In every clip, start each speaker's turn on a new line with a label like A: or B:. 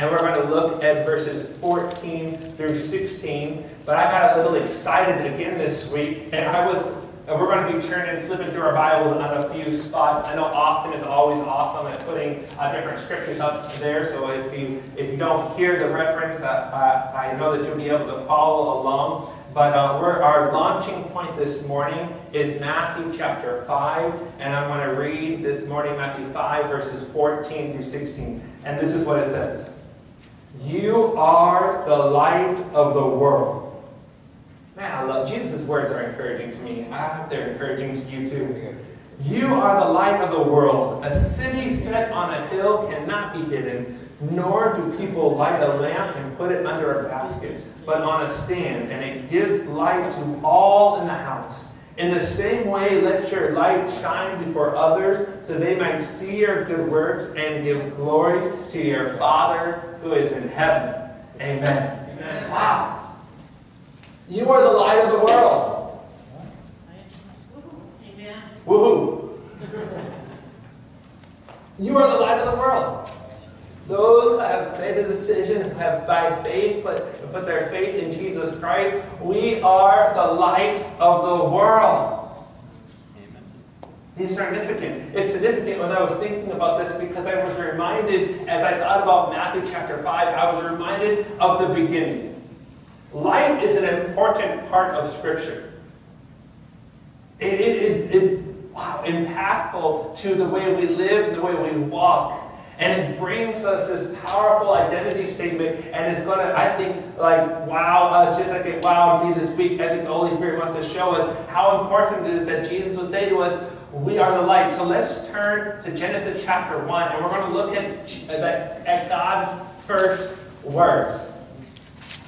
A: and we're going to look at verses 14 through 16. But I got a little excited again this week, and I was and we're going to be turning, flipping through our Bibles on a few spots. I know Austin is always awesome at putting uh, different scriptures up there. So if you if you don't hear the reference, uh, I know that you'll be able to follow along. But uh, our launching point this morning is Matthew chapter 5. And I'm going to read this morning Matthew 5, verses 14 through 16. And this is what it says You are the light of the world. Man, I love Jesus' words are encouraging to me. I hope they're encouraging to you too. You are the light of the world. A city set on a hill cannot be hidden, nor do people light a lamp and put it under a basket, but on a stand, and it gives light to all in the house. In the same way, let your light shine before others, so they might see your good works and give glory to your Father who is in heaven. Amen. Amen. Wow. You are the light of the world. Amen. Woohoo! You are the light of the world. Those who have made a decision, who have by faith put, put their faith in Jesus Christ, we are the light of the world. Amen. Are significant. It's significant when I was thinking about this because I was reminded, as I thought about Matthew chapter 5, I was reminded of the beginning. Light is an important part of Scripture. It, it, it, it's wow, impactful to the way we live, the way we walk. And it brings us this powerful identity statement, and it's to, I think, like, wow us, just like it wowed me this week. I think the Holy Spirit wants to show us how important it is that Jesus would say to us, we are the light. So let's turn to Genesis chapter 1, and we're going to look at, at God's first words.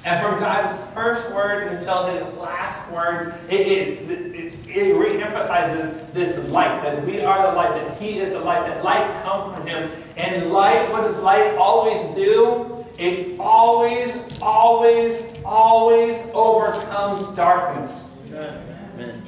A: And from God's first word until his last words, it, it, it, it re-emphasizes this light, that we are the light, that he is the light, that light comes from him. And light, what does light always do? It always, always, always overcomes darkness. Amen.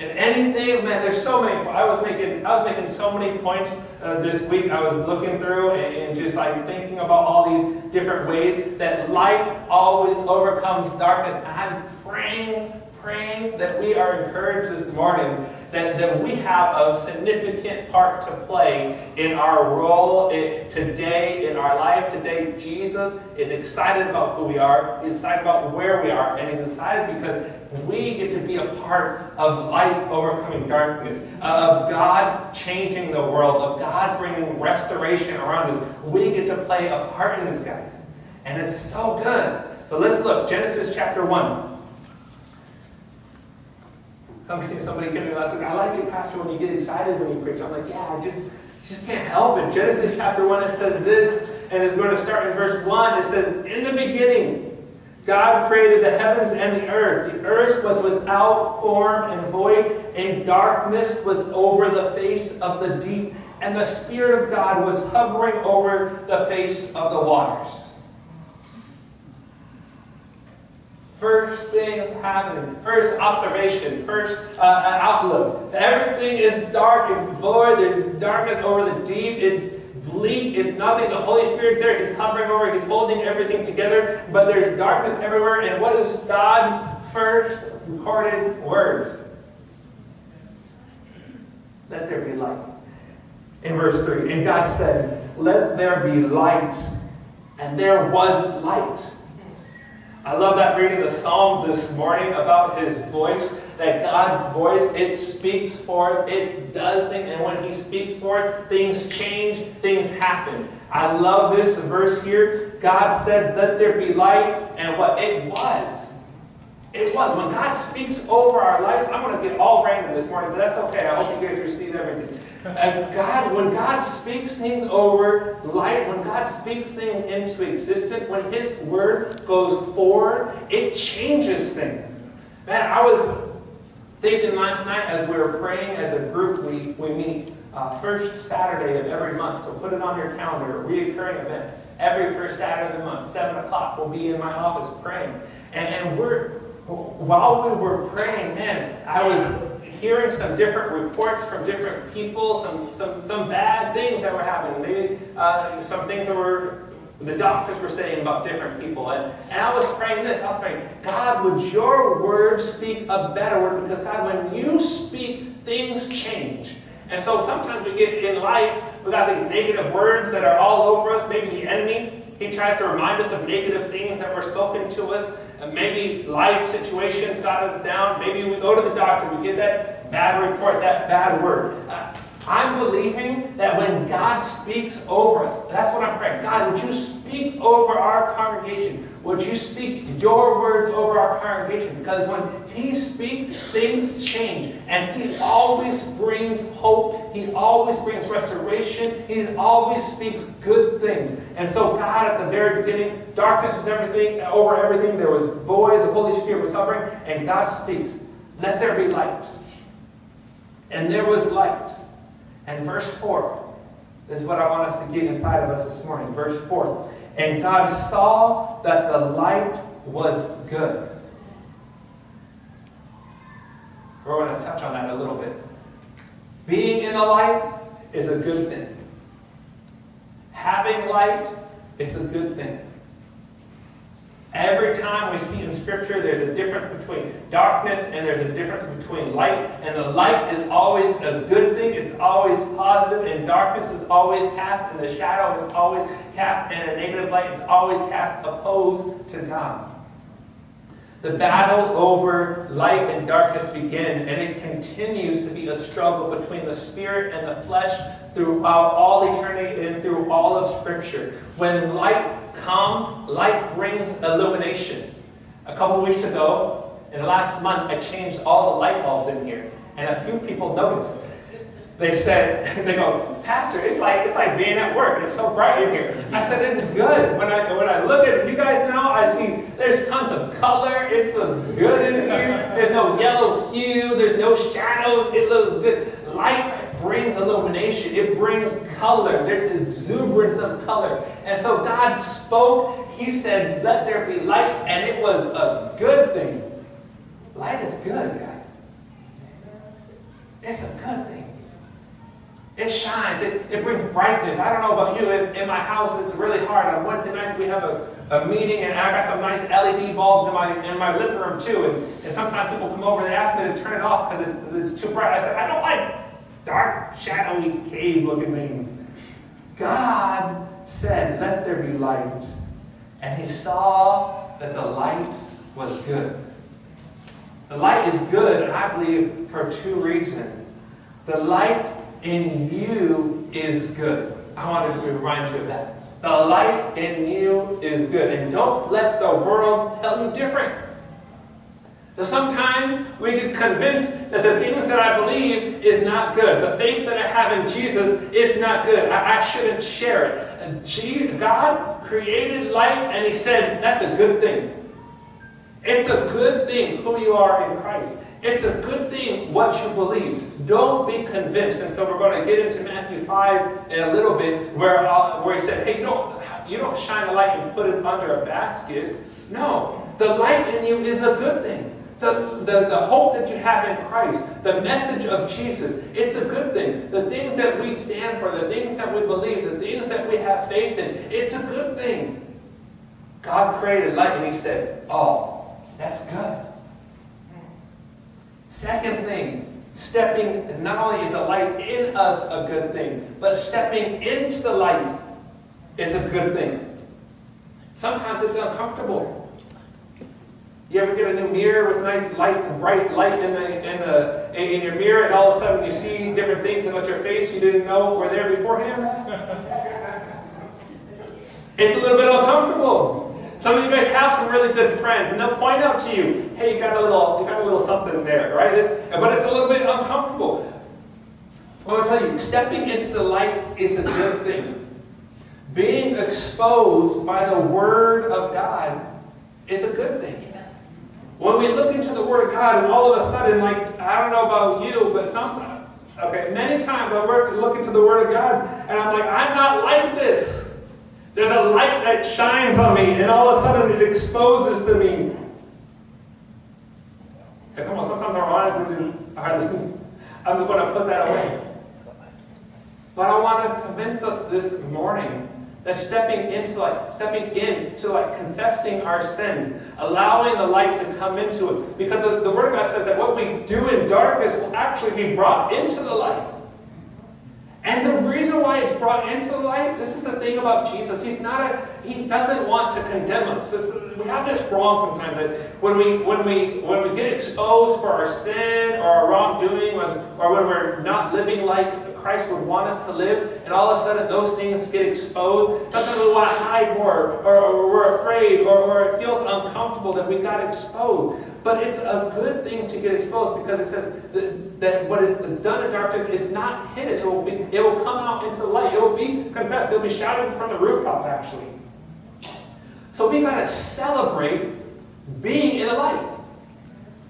A: And anything, man, there's so many. I was making, I was making so many points uh, this week. I was looking through and, and, just like thinking about all these different ways that light always overcomes darkness. And I'm praying, praying that we are encouraged this morning that, that we have a significant part to play in our role in, today, in our life today. Jesus is excited about who we are, he's excited about where we are, and he's excited because we get to be a part of light overcoming darkness, uh, of God changing the world, of God bringing restoration around us. We get to play a part in this, guys. And it's so good. So let's look. Genesis chapter 1. Somebody, somebody came to me last week. I like it, Pastor, when you get excited when you preach. I'm like, yeah, I just, just can't help it. Genesis chapter 1, it says this, and it's going to start in verse 1. It says, In the beginning, God created the heavens and the earth. The earth was without form and void, and darkness was over the face of the deep, and the Spirit of God was hovering over the face of the waters. First thing happening, first observation, first uh, uh, outlook. Everything is dark, it's void, there's darkness over the deep, it's bleak, it's nothing. The Holy Spirit's there, He's hovering over, He's holding everything together, but there's darkness everywhere. And what is God's first recorded words? Let there be light. In verse 3, and God said, Let there be light. And there was light. I love that reading of the Psalms this morning about his voice, that God's voice, it speaks forth, it does things, and when he speaks forth, things change, things happen. I love this verse here. God said, Let there be light, and what it was. It was. When God speaks over our lives, I'm going to get all random this morning, but that's okay. I hope you guys received everything. And God, when God speaks things over light, when God speaks things into existence, when His word goes forward, it changes things. Man, I was thinking last night as we were praying as a group, we, we meet uh, first Saturday of every month. So put it on your calendar, a reoccurring event. Every first Saturday of the month, 7 o'clock, we'll be in my office praying. And, and we're, while we were praying, man, I was hearing some different reports from different people, some, some, some bad things that were happening. Maybe uh, some things that were the doctors were saying about different people. And, and I was praying this. I was praying, God, would your word speak a better word? Because God, when you speak, things change. And so sometimes we get in life, we got these negative words that are all over us. Maybe the enemy, he tries to remind us of negative things that were spoken to us. And maybe life situations got us down. Maybe we go to the doctor, we get that bad report, that bad word. Uh, I'm believing that when God speaks over us, that's what I'm praying. God, would you speak over our congregation? Would you speak your words over our congregation? Because when He speaks, things change. And He always brings hope. He always brings restoration. He always speaks good things. And so, God, at the very beginning, darkness was everything, uh, over everything. There was void. The Holy Spirit was hovering. And God speaks, Let there be light. And there was light. And verse 4 is what I want us to get inside of us this morning. Verse 4. And God saw that the light was good. We're going to touch on that a little bit. Being in the light is a good thing. Having light is a good thing. Every time we see in Scripture, there's a difference between darkness and there's a difference between light. And the light is always a good thing, it's always positive, and darkness is always cast, and the shadow is always cast, and a negative light is always cast opposed to God. The battle over light and darkness began, and it continues to be a struggle between the spirit and the flesh throughout all eternity and through all of Scripture. When light comes, light brings illumination. A couple weeks ago, in the last month, I changed all the light bulbs in here, and a few people noticed. They said, they go, Pastor, it's like it's like being at work. It's so bright in here. I said, it's good. When I when I look at it, you guys know, I see there's tons of color. It looks good in here. There's no yellow hue. There's no shadows. It looks good. Light brings illumination, it brings color. There's exuberance of color. And so God spoke, He said, Let there be light, and it was a good thing. Light is good, guys. It's a good thing. It shines. It, it brings brightness. I don't know about you. In, in my house, it's really hard. On Wednesday night, we have a, a meeting, and I got some nice LED bulbs in my in my living room too. And, and sometimes people come over and they ask me to turn it off because it, it's too bright. I said, I don't like dark, shadowy, cave looking things. God said, Let there be light. And he saw that the light was good. The light is good, I believe, for two reasons. The light in you is good. I want to remind you of that. The light in you is good. And don't let the world tell you different. Sometimes we get convinced that the things that I believe is not good. The faith that I have in Jesus is not good. I, I shouldn't share it. And God created light and He said, that's a good thing. It's a good thing who you are in Christ. It's a good thing what you believe. Don't be convinced. And so we're going to get into Matthew 5 in a little bit where, uh, where he said, hey, don't, you don't shine a light and put it under a basket. No, the light in you is a good thing. The, the, the hope that you have in Christ, the message of Jesus, it's a good thing. The things that we stand for, the things that we believe, the things that we have faith in, it's a good thing. God created light and He said, Oh, that's good. Second thing, stepping, not only is a light in us a good thing, but stepping into the light is a good thing. Sometimes it's uncomfortable. You ever get a new mirror with nice light, bright light in the in the in your mirror, and all of a sudden you see different things about your face you didn't know were there beforehand? it's a little bit uncomfortable. Some of you guys have some really good friends, and they'll point out to you, "Hey, you got a little, you got a little something there, right?" But it's a little bit uncomfortable. Well, I'll tell you, stepping into the light is a good thing. Being exposed by the Word of God is a good thing. When we look into the Word of God, and all of a sudden, like, I don't know about you, but sometimes, okay, many times I work, look into the Word of God, and I'm like, I'm not like this. There's a light that shines on me, and all of a sudden it exposes to me. And come on, sometimes our we just, I'm just going to put that away. But I want to convince us this morning that stepping into like stepping into like confessing our sins, allowing the light to come into it. Because the, the Word of God says that what we do in darkness will actually be brought into the light. And the reason why it's brought into the light, this is the thing about Jesus. He's not a, he doesn't want to condemn us. This, we have this wrong sometimes that when we when we when we get exposed for our sin or our wrongdoing or, or when we're not living like Christ would want us to live, and all of a sudden those things get exposed. Sometimes we want to hide more, or, or we're afraid, or, or it feels uncomfortable that we got exposed. But it's a good thing to get exposed because it says that, that what is done in darkness is not hidden. It will, be, it will come out into the light. It will be confessed. It will be shouted from the rooftop, actually. So we got to celebrate being in the light.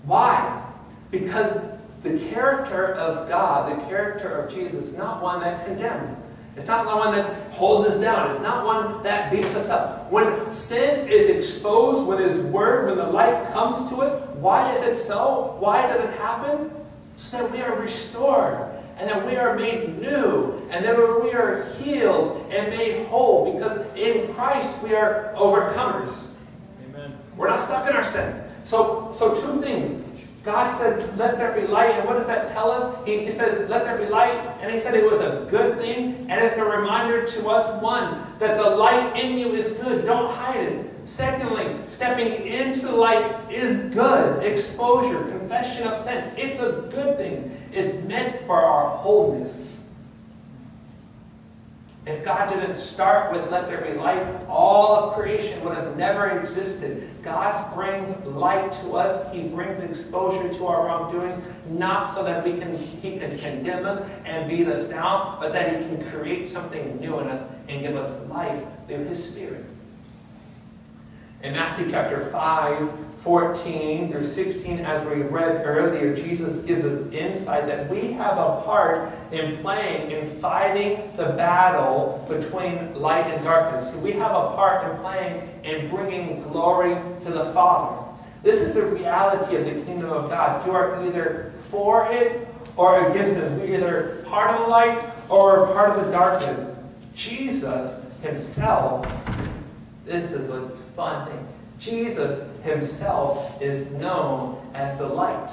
A: Why? Because the character of God, the character of Jesus, is not one that condemns. It's not the one that holds us down. It's not one that beats us up. When sin is exposed, when His Word, when the light comes to us, why is it so? Why does it happen? So that we are restored and that we are made new and that we are healed and made whole because in Christ we are overcomers. Amen. We're not stuck in our sin. So, so two things. God said, let there be light. And what does that tell us? He, he, says, let there be light. And he said it was a good thing. And it's a reminder to us, one, that the light in you is good. Don't hide it. Secondly, stepping into the light is good. Exposure, confession of sin. It's a good thing. It's meant for our wholeness. If God didn't start with let there be light, all of creation would have never existed. God brings light to us. He brings exposure to our wrongdoing, not so that we can He can condemn us and beat us down, but that He can create something new in us and give us life through His Spirit. In Matthew chapter 5, 14 through 16, as we read earlier, Jesus gives us insight that we have a part in playing, in fighting the battle between light and darkness. We have a part in playing in bringing glory to the Father. This is the reality of the kingdom of God. You are either for it or against it. You're either part of the light or part of the darkness. Jesus himself, this is what's fun thing. Jesus himself is known as the light.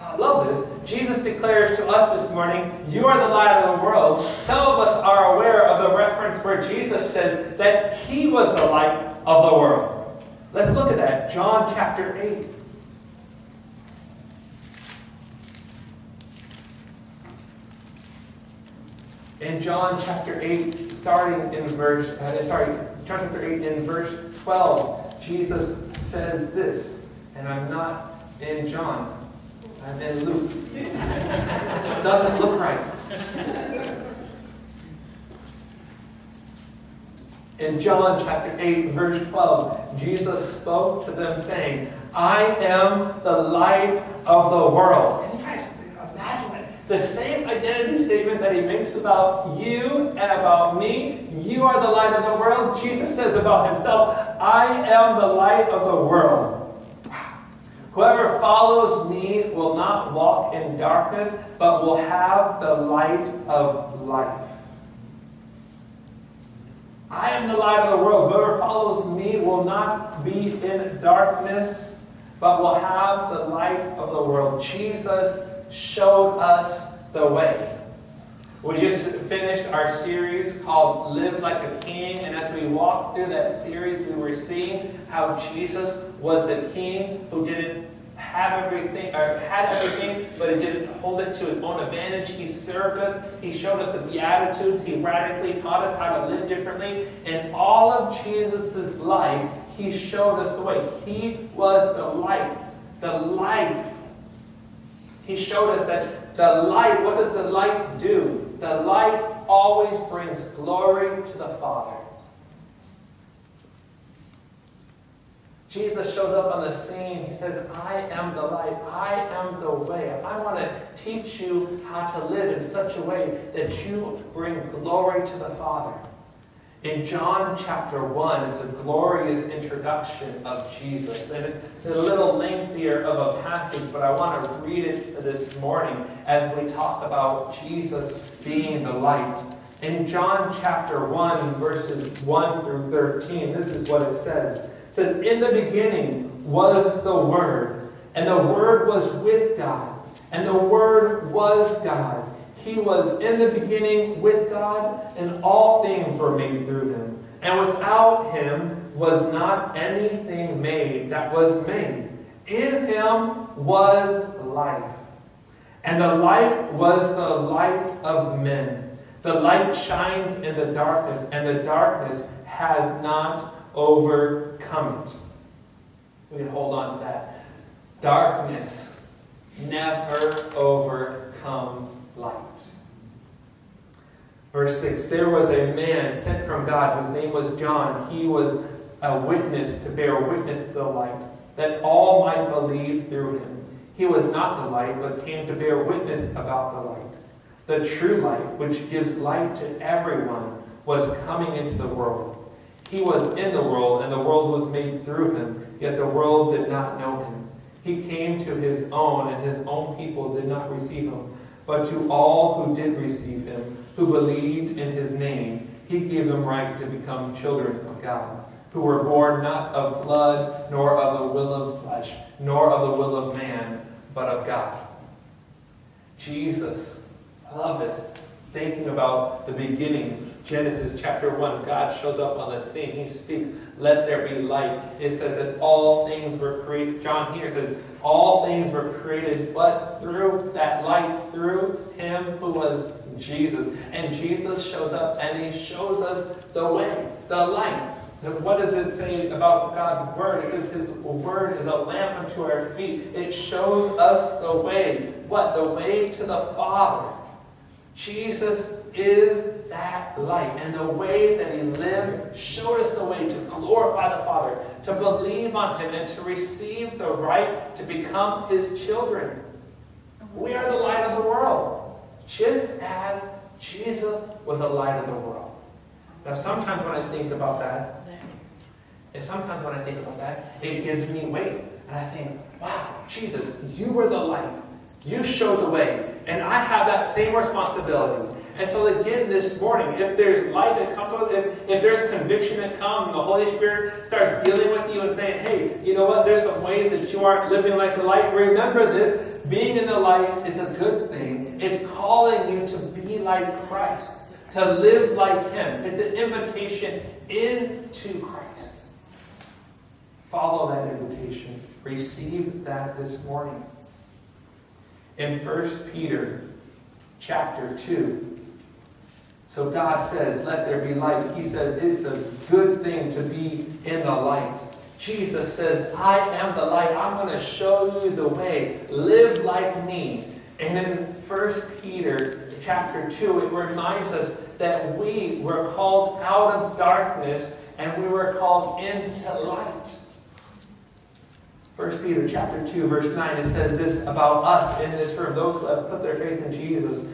A: I love this. Jesus declares to us this morning, You are the light of the world. Some of us are aware of a reference where Jesus says that He was the light of the world. Let's look at that. John chapter 8. In John chapter 8, starting in verse, uh, sorry, chapter 8 in verse 12, Jesus says this, and I'm not in John, I'm in Luke. doesn't look right. In John chapter 8, verse 12, Jesus spoke to them saying, I am the light of the world. Can you guys imagine it? The same identity statement that he makes about you and about me. You are the light of the world. Jesus says about himself, I am the light of the world. Whoever follows me will not walk in darkness, but will have the light of life. I am the light of the world. Whoever follows me will not be in darkness, but will have the light of the world. Jesus showed us the way. We just finished our series called Live Like a King, and as we walked through that series, we were seeing how Jesus was the king who didn't have everything or had everything, but it didn't hold it to his own advantage. He served us. He showed us the Beatitudes. He radically taught us how to live differently. In all of Jesus' life, he showed us the way. He was the light, the life. He showed us that the light, what does the light do? The light always brings glory to the Father. Jesus shows up on the scene. He says, I am the light. I am the way. I want to teach you how to live in such a way that you bring glory to the Father. In John chapter 1, it's a glorious introduction of Jesus. And it's a little lengthier of a passage, but I want to read it this morning as we talk about Jesus being the light. In John chapter 1, verses 1 through 13, this is what it says. It says, In the beginning was the Word, and the Word was with God, and the Word was God. He was in the beginning with God, and all things were made through him. And without him was not anything made that was made. In him was life. And the life was the light of men. The light shines in the darkness, and the darkness has not overcome it. We can hold on to that. Darkness never overcomes light. Verse 6 There was a man sent from God whose name was John. He was a witness to bear witness to the light, that all might believe through him. He was not the light, but came to bear witness about the light. The true light, which gives light to everyone, was coming into the world. He was in the world, and the world was made through him, yet the world did not know him. He came to his own, and his own people did not receive him. But to all who did receive him, who believed in his name, he gave them right to become children of God, who were born not of blood, nor of the will of flesh, nor of the will of man, but of God. Jesus, I love this. Thinking about the beginning, Genesis chapter 1, God shows up on the scene. He speaks, Let there be light. It says that all things were created. John here says, All things were created, but through that light, through him who was Jesus. And Jesus shows up and he shows us the way, the light. What does it say about God's word? It says his word is a lamp unto our feet. It shows us the way. What? The way to the Father. Jesus is that light. And the way that he lived showed us the way to glorify the Father, to believe on him, and to receive the right to become his children. We are the light of the world just as Jesus was the light of the world. Now, sometimes when I think about that, and sometimes when I think about that, it gives me weight. And I think, wow, Jesus, you were the light. You showed the way. And I have that same responsibility. And so again, this morning, if there's light that comes with it, if, if there's conviction that comes, the Holy Spirit starts dealing with you and saying, hey, you know what, there's some ways that you aren't living like the light. Remember this, being in the light is a good thing. It's calling you to be like Christ, to live like Him. It's an invitation into Christ. Follow that invitation. Receive that this morning. In 1 Peter chapter 2, so God says, Let there be light. He says it's a good thing to be in the light. Jesus says, I am the light. I'm going to show you the way. Live like me. And in 1 Peter chapter 2, it reminds us that we were called out of darkness and we were called into light. 1 Peter chapter 2, verse 9, it says this about us in this room, those who have put their faith in Jesus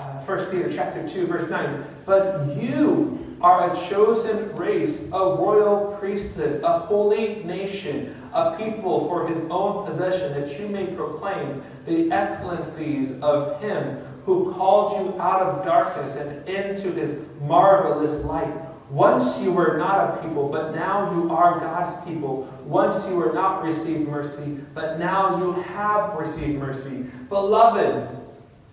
A: uh, 1 Peter chapter 2, verse 9. But you are a chosen race, a royal priesthood, a holy nation, a people for his own possession, that you may proclaim the excellencies of him who called you out of darkness and into his marvelous light. Once you were not a people, but now you are God's people. Once you were not received mercy, but now you have received mercy. Beloved,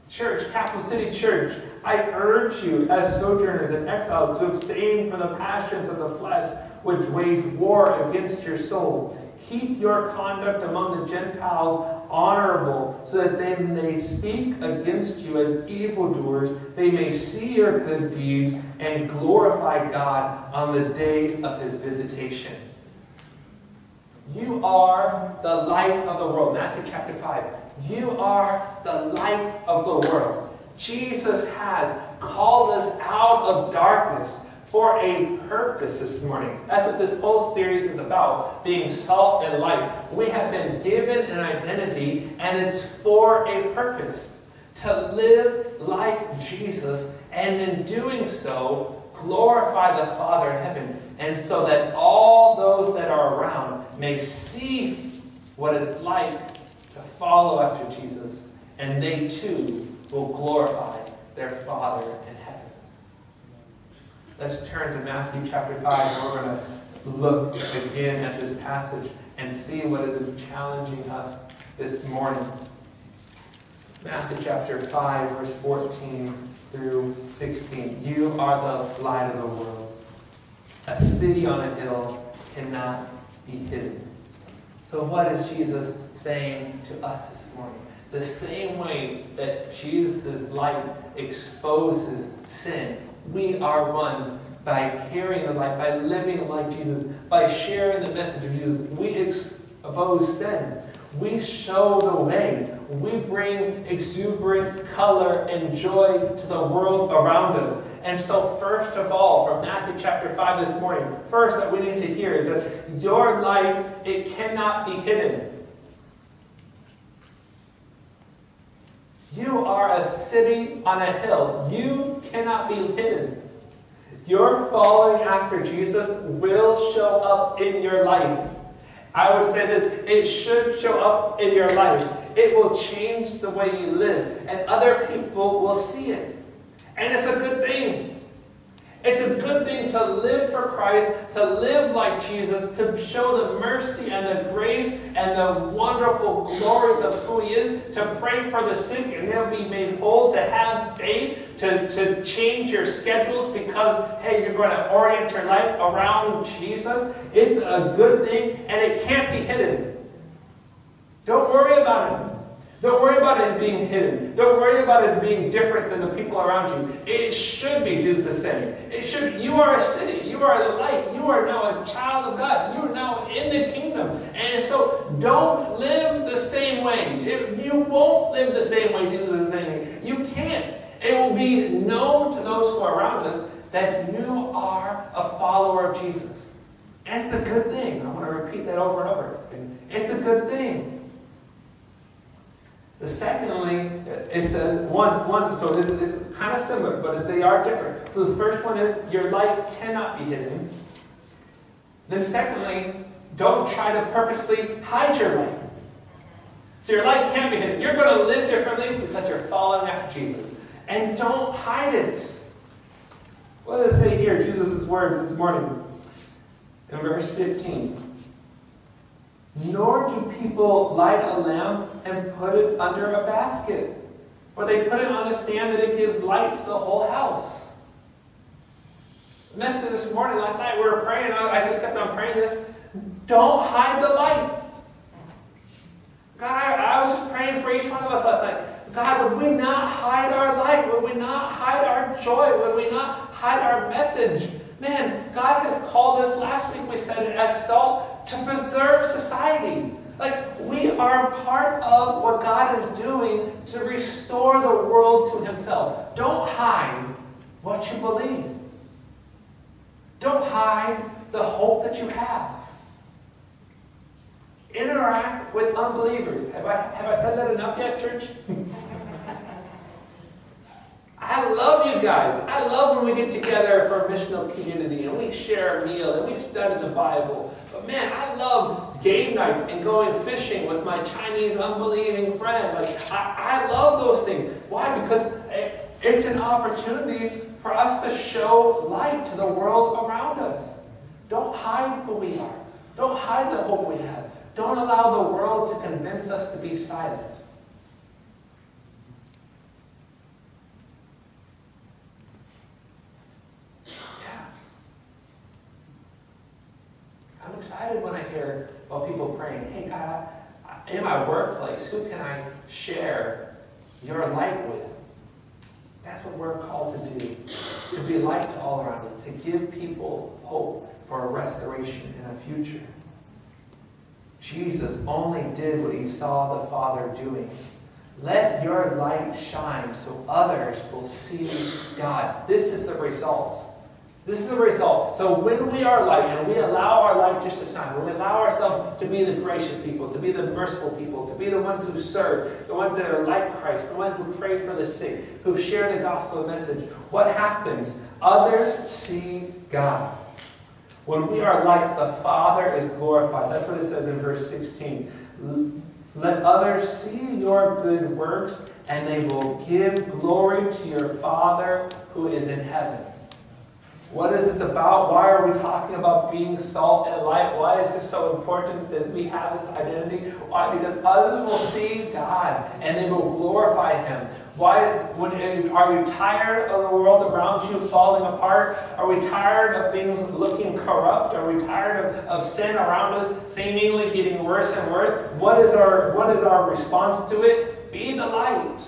A: Church, Capital City Church, I urge you as sojourners and exiles to abstain from the passions of the flesh which wage war against your soul. Keep your conduct among the Gentiles honorable, so that then they may speak against you as evildoers. They may see your good deeds and glorify God on the day of his visitation. You are the light of the world. Matthew chapter 5. You are the light of the world. Jesus has called us out of darkness for a purpose this morning. That's what this whole series is about being salt and light. We have been given an identity, and it's for a purpose to live like Jesus, and in doing so, glorify the Father in heaven, and so that all those that are around may see what it's like follow after Jesus, and they too will glorify their Father in heaven. Let's turn to Matthew chapter 5, and we're going to look again at this passage and see what it is challenging us this morning. Matthew chapter 5, verse 14 through 16. You are the light of the world. A city on a hill cannot be hidden. So, what is Jesus saying to us this morning? The same way that Jesus' light exposes sin, we are ones by carrying the light, by living like Jesus, by sharing the message of Jesus. We expose sin. We show the way. We bring exuberant color and joy to the world around us. And so, first of all, from Matthew chapter 5 this morning, first that we need to hear is that your light, it cannot be hidden. You are a city on a hill. You cannot be hidden. Your following after Jesus will show up in your life. I would say that it should show up in your life. It will change the way you live, and other people will see it. And it's a good thing. It's a good thing to live for Christ, to live like Jesus, to show the mercy and the grace and the wonderful glories of who He is, to pray for the sick and they'll be made whole, to have faith, to, to change your schedules because, hey, you're going to orient your life around Jesus. It's a good thing and it can't be hidden. Don't worry about it. Don't worry about it being hidden. Don't worry about it being different than the people around you. It should be, Jesus is saying. It should. You are a city. You are the light. You are now a child of God. You are now in the kingdom. And so don't live the same way. It, you won't live the same way Jesus is saying. You can't. It will be known to those who are around us that you are a follower of Jesus. And it's a good thing. I want to repeat that over and over. It's a good thing. The secondly, it says one, one. So this is kind of similar, but they are different. So the first one is your light cannot be hidden. Then secondly, don't try to purposely hide your light. So your light can't be hidden. You're going to live differently because you're following after Jesus, and don't hide it. What does it say here? Jesus' words this morning in verse 15. Nor do people light a lamp and put it under a basket, or they put it on a stand that it gives light to the whole house. The message this morning, last night, we were praying. I just kept on praying this. Don't hide the light. God, I, I was just praying for each one of us last night. God, would we not hide our light? Would we not hide our joy? Would we not hide our message? Man, God has called us, last week we said it, as salt to preserve society. Like, we are part of what God is doing to restore the world to Himself. Don't hide what you believe. Don't hide the hope that you have. Interact with unbelievers. Have I, have I said that enough yet, church? I love you guys. I love when we get together for a missional community and we share a meal and we study the Bible. But man, I love game nights and going fishing with my Chinese unbelieving friend. Like I, I love those things. Why? Because it, it's an opportunity for us to show light to the world around us. Don't hide who we are. Don't hide the hope we have. Don't allow the world to convince us to be silent. excited when I hear about people praying, hey, God, in my workplace, who can I share your light with? That's what we're called to do, to be light to all around us, to give people hope for a restoration and a future. Jesus only did what he saw the Father doing. Let your light shine so others will see God. This is the result. This is the result. So when we are light and we allow our light just to shine, when we allow ourselves to be the gracious people, to be the merciful people, to be the ones who serve, the ones that are like Christ, the ones who pray for the sick, who share the gospel message, what happens? Others see God. When we are light, the Father is glorified. That's what it says in verse 16. Let others see your good works, and they will give glory to your Father who is in heaven. What is this about? Why are we talking about being salt and light? Why is this so important that we have this identity? Why? Because others will see God and they will glorify Him. Why? Are you tired of the world around you falling apart? Are we tired of things looking corrupt? Are we tired of, of sin around us seemingly getting worse and worse? What is our what is our response to it? Be the light.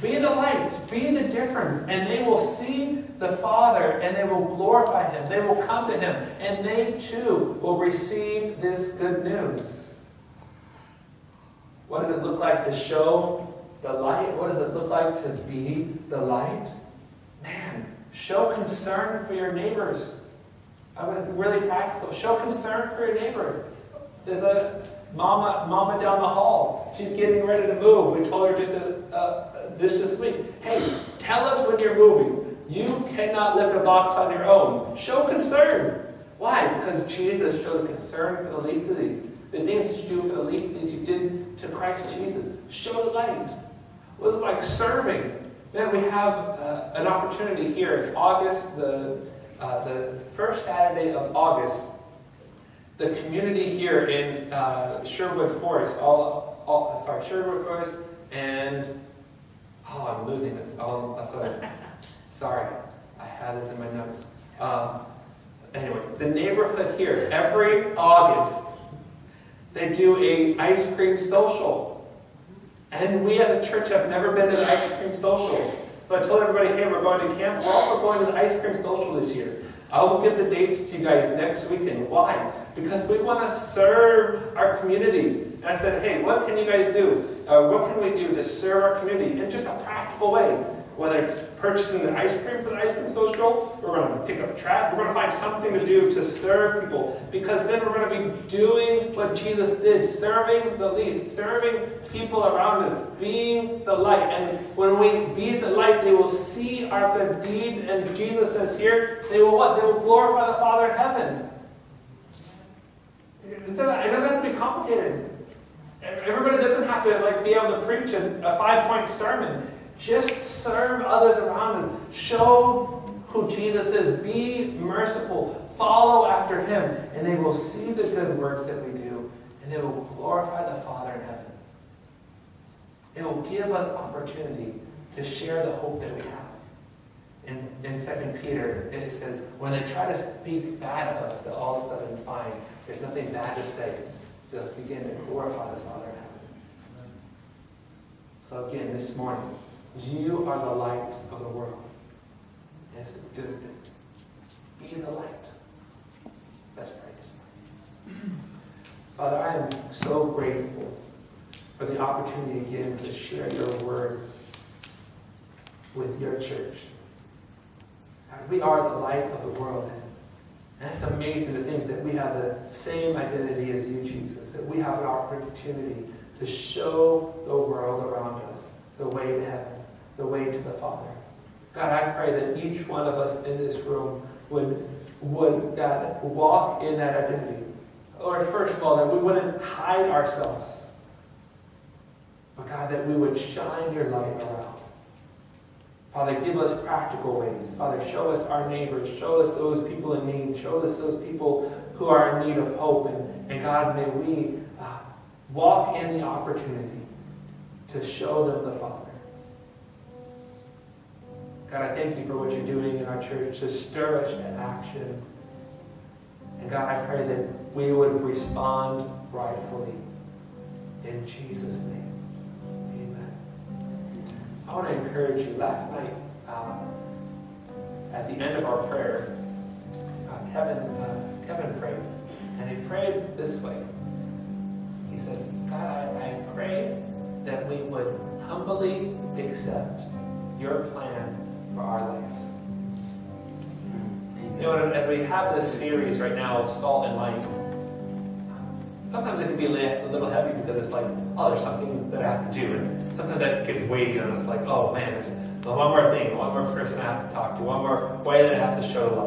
A: Be the light. Be the difference. And they will see the Father and they will glorify Him. They will come to Him. And they too will receive this good news. What does it look like to show the light? What does it look like to be the light? Man, show concern for your neighbors. I mean, really practical. Show concern for your neighbors. There's a mama, mama down the hall. She's getting ready to move. We told her just a, uh, this this week. Hey, tell us when you're moving. You cannot lift a box on your own. Show concern. Why? Because Jesus showed concern for the least of these. The things that you do for the least of these, you did to Christ Jesus. Show the light. What is like serving? Then we have uh, an opportunity here in August, the, uh, the first Saturday of August. The community here in uh, Sherwood Forest, all, all sorry, Sherwood Forest and oh, I'm losing this. Oh, sorry. sorry, I had this in my notes. Um, anyway, the neighborhood here every August they do a ice cream social. And we as a church have never been to the ice cream social. So I told everybody, hey, we're going to camp. We're also going to the ice cream social this year. I will give the dates to you guys next weekend. Why? Because we want to serve our community. And I said, hey, what can you guys do? Uh, what can we do to serve our community in just a practical way? whether it's purchasing the ice cream for the ice cream social, we're going to pick up trash, we're going to find something to do to serve people. Because then we're going to be doing what Jesus did, serving the least, serving people around us, being the light. And when we be the light, they will see our good deeds. And Jesus says here, they will what? They will glorify the Father in heaven. It doesn't have to be complicated. Everybody doesn't have to like be able to preach a, five-point sermon. Just serve others around us. Show who Jesus is. Be merciful. Follow after him. And they will see the good works that we do. And they will glorify the Father in heaven. It will give us opportunity to share the hope that we have. In, in 2 Peter, it says, when they try to speak bad of us, they'll all of a sudden find there's nothing bad to say. Just begin to glorify the Father in heaven. So again, this morning, you are the light of the world. It's good. Be the light. Let's pray this morning. Father, I am so grateful for the opportunity again to share your word with your church. We are the light of the world. It's amazing to think that we have the same identity as you, Jesus, that we have an opportunity to show the world around us the way to heaven the way to the Father. God, I pray that each one of us in this room would, would God, walk in that identity. Lord, first of all, that we wouldn't hide ourselves, but God, that we would shine your light around. Father, give us practical ways. Father, show us our neighbors. Show us those people in need. Show us those people who are in need of hope. And, and God, may we uh, walk in the opportunity to show them the Father. God, I thank you for what you're doing in our church to stir us to action. And God, I pray that we would respond rightfully. In Jesus' name. I want to encourage you. Last night, uh, at the end of our prayer, uh, Kevin, uh, Kevin prayed. And he prayed this way. He said, God, I, I pray that we would humbly accept your plan for our lives. You know, as we have this series right now of salt and light, sometimes it can be a little heavy because it's like, oh, there's something that I have to do. And sometimes that gets weighty on us, like, oh man, there's one more thing, one more person I have to talk to, one more way that I have to show light.